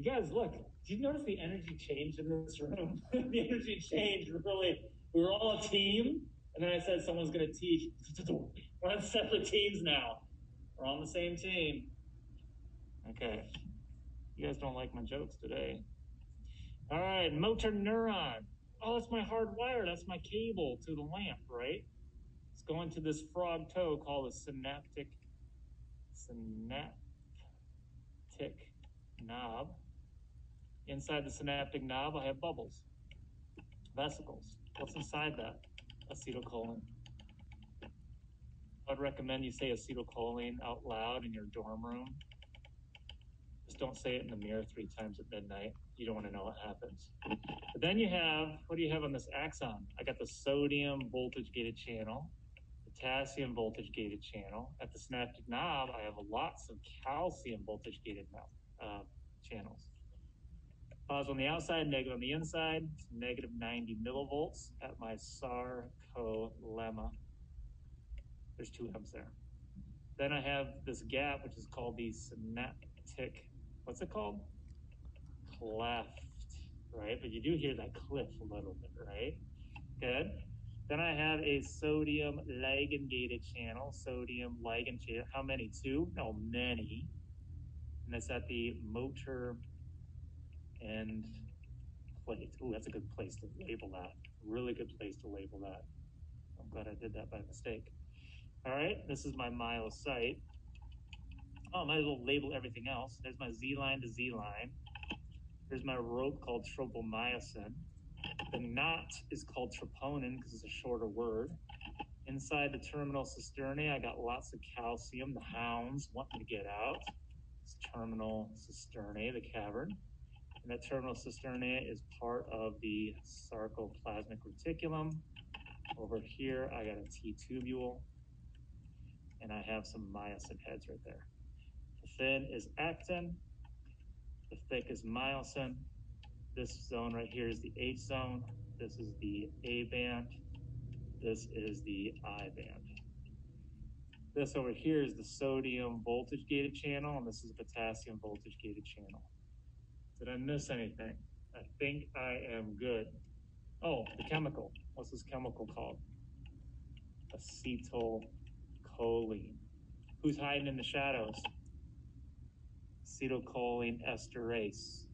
You guys, look. did you notice the energy change in this room? the energy changed really. We were all a team, and then I said someone's going to teach. We're on separate teams now. We're on the same team. Okay. You guys don't like my jokes today. All right, motor neuron. Oh, that's my hard wire. That's my cable to the lamp, right? It's going to this frog toe called a synaptic synaptic knob. Inside the synaptic knob, I have bubbles, vesicles. What's inside that? Acetylcholine. I'd recommend you say acetylcholine out loud in your dorm room. Just don't say it in the mirror three times at midnight. You don't want to know what happens. But then you have, what do you have on this axon? I got the sodium voltage gated channel, potassium voltage gated channel. At the synaptic knob, I have lots of calcium voltage gated uh, channels. Positive on the outside, negative on the inside, negative 90 millivolts at my sarcolemma. There's two M's there. Then I have this gap, which is called the synaptic, what's it called? Cleft, right? But you do hear that cliff a little bit, right? Good. Then I have a sodium ligand gated channel, sodium ligand channel. How many? Two? No, many. And that's at the motor end plate. Oh, that's a good place to label that. Really good place to label that. I'm glad I did that by mistake. All right, this is my myocyte. Oh, I might as well label everything else. There's my Z line to Z line. There's my rope called tropomyosin. The knot is called troponin because it's a shorter word. Inside the terminal cisternae, I got lots of calcium. The hounds want me to get out. It's terminal cisternae, the cavern. And that terminal cisternae is part of the sarcoplasmic reticulum. Over here, I got a T tubule and I have some myosin heads right there. The thin is actin, the thick is myosin. This zone right here is the H zone. This is the A band. This is the I band. This over here is the sodium voltage gated channel, and this is a potassium voltage gated channel. Did I miss anything? I think I am good. Oh, the chemical. What's this chemical called? Acetyl acetylcholine. Who's hiding in the shadows? Acetylcholine esterase.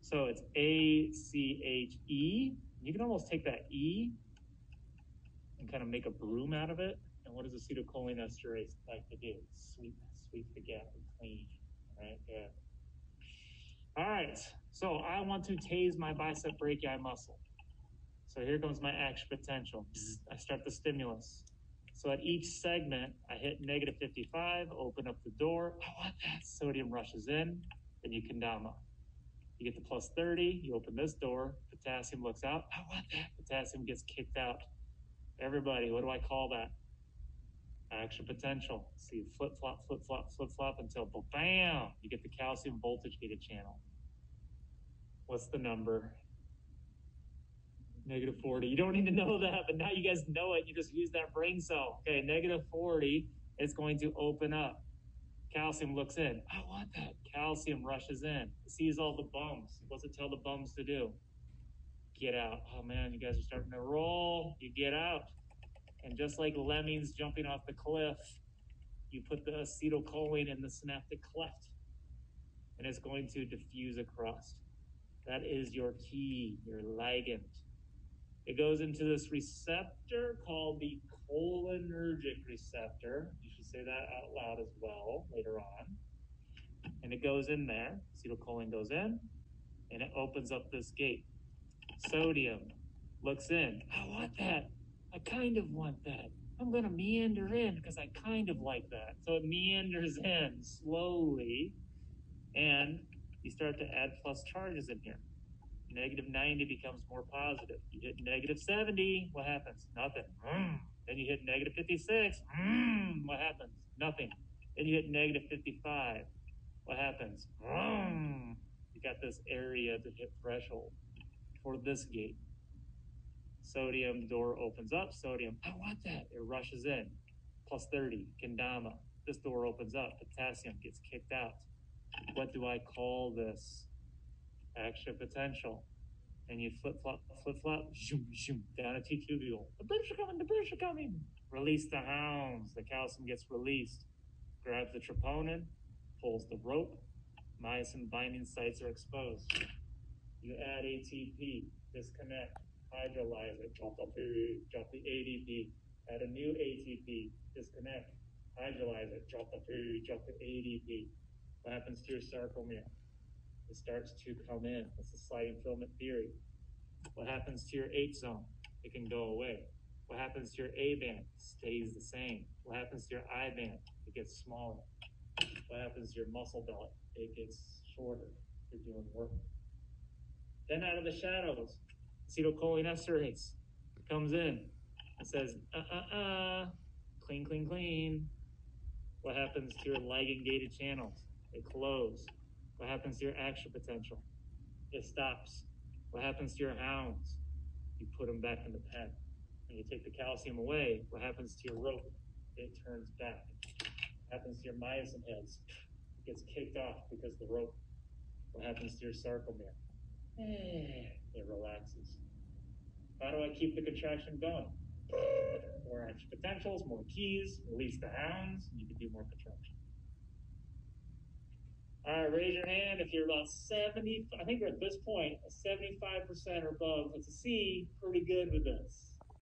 So it's A C H E. You can almost take that E and kind of make a broom out of it. And what does acetylcholine esterase like to do? Sweep, sweep the gap and clean. Right? Yeah. All right. So I want to tase my bicep brachii muscle. So here comes my action potential. I start the stimulus. So at each segment, I hit negative 55, open up the door. I want that. Sodium rushes in, then you kendama. You get to plus 30, you open this door, potassium looks out. I want that. Potassium gets kicked out. Everybody, what do I call that? Action potential. See flip flop, flip flop, flip flop until bam, you get the calcium voltage gated channel. What's the number? Negative 40. You don't need to know that, but now you guys know it. You just use that brain cell. Okay, negative 40 is going to open up. Calcium looks in. I want that. Calcium rushes in. It sees all the bums. What's it tell the bums to do? Get out. Oh man, you guys are starting to roll. You get out. And just like lemmings jumping off the cliff, you put the acetylcholine in the synaptic cleft and it's going to diffuse across. That is your key, your ligand. It goes into this receptor called the cholinergic receptor. You should say that out loud as well later on. And it goes in there. Acetylcholine goes in and it opens up this gate. Sodium looks in. I want that. I kind of want that. I'm going to meander in because I kind of like that. So it meanders in slowly and you start to add plus charges in here. Negative 90 becomes more positive. You hit negative 70, what happens? Nothing. Mm. Then you hit negative 56, mm. what happens? Nothing. Then you hit negative 55, what happens? Mm. You got this area to hit threshold for this gate. Sodium door opens up. Sodium, I want that. It rushes in. Plus 30, kendama. This door opens up. Potassium gets kicked out. What do I call this? Action potential. And you flip flop, flip flop, zoom, zoom, down a T tubule. The British are coming, the British are coming. Release the hounds. The calcium gets released. Grabs the troponin, pulls the rope. Myosin binding sites are exposed. You add ATP, disconnect, hydrolyze it, drop the P, drop the ADP, add a new ATP, disconnect, hydrolyze it, drop the P, drop the ADP. What happens to your sarcomere? It starts to come in. It's the sliding filament theory. What happens to your H zone? It can go away. What happens to your A band? Stays the same. What happens to your I band? It gets smaller. What happens to your muscle belt? It gets shorter. You're doing work. Then out of the shadows, acetylcholinesterase comes in and says, uh uh uh, clean, clean, clean. What happens to your ligand gated channels? They close. What happens to your action potential? It stops. What happens to your hounds? You put them back in the pen. When you take the calcium away, what happens to your rope? It turns back. What happens to your myosin heads? It gets kicked off because the rope. What happens to your sarcomere? It relaxes. How do I keep the contraction going? More action potentials, more keys, release the hounds, and you can do more contraction. All right, raise your hand if you're about 70. I think at this point, 75% or above. It's a C, pretty good with this.